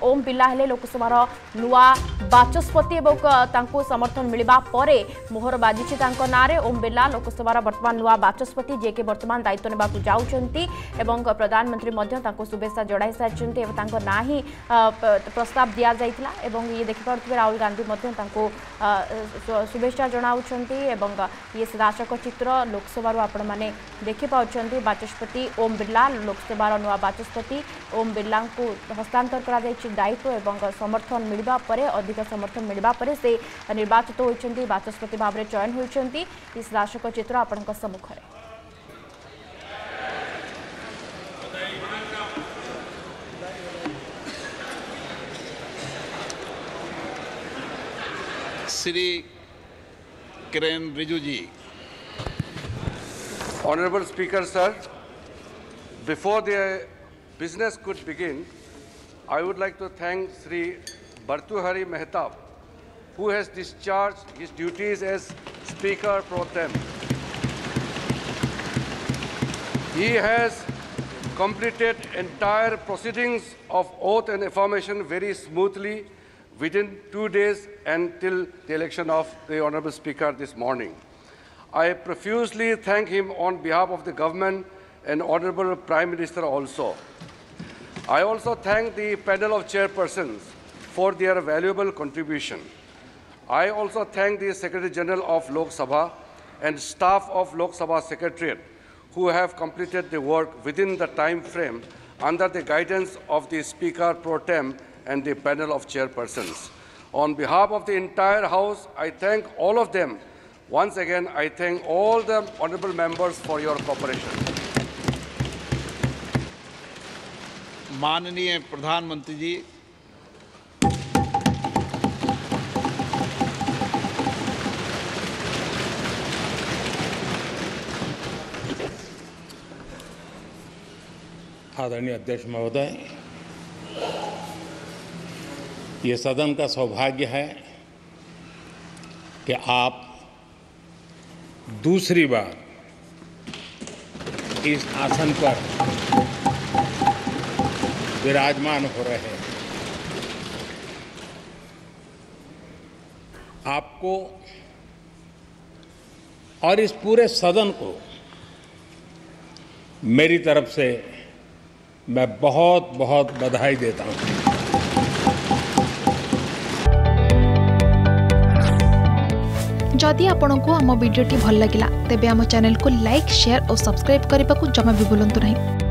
ओम बिर्ला लोकसभा नुआ बाचस्पति समर्थन मिलवा पर मोहर बाजी ना ओम बिर्ला लोकसभा बर्तमान नुआ बाचस्पति, जे के वर्तमान दायित्व ने जा प्रधानमंत्री शुभे जड़ाई सारी ना ही प्रस्ताव दि जाता ये देखिपे राहुल गांधी शुभे जनाऊँ ये सदाशक चित्र लोकसभा आपण मैंने देखिपति ओम बिर्ला लोकसभा नुआ बाचस्पति, ओम बिर्ला हस्तांतर कर अच्छी दायित्व ए समर्थन मिलवापर अधिक समर्थन मिलवापर से निर्वाचित होती बाचस्पति भाव में चयन होती शासक चित्र आपखर Shri Kiren Rijiju. Honourable speaker sir before the business could begin I would like to thank Sri Bartuhari Mehtab, who has discharged his duties as Speaker pro tem. He has completed entire proceedings of oath and affirmation very smoothly within two days until the election of the Honorable Speaker this morning. I profusely thank him on behalf of the government and Honorable Prime Minister also. I also thank the panel of chairpersons for their valuable contribution. I also thank the Secretary General of Lok Sabha and staff of Lok Sabha Secretariat who have completed the work within the time frame under the guidance of the Speaker pro tem and the panel of chairpersons. On behalf of the entire House, I thank all of them once again, I thank all the honorable members for your cooperation. माननीय प्रधानमंत्री जी। आदरणीय अध्यक्ष महोदय, ये सदन का सौभाग्य है कि आप दूसरी बार इस आसन पर विराजमान हो रहे हैं। आपको और इस पूरे सदन को मेरी तरफ़ से मैं बहुत बहुत बधाई देता हूँ। जदि आपण को आम भिडी भल लगा तेब आम चैनल को लाइक, शेयर और सब्सक्राइब करने को जमा भी बुलां नहीं।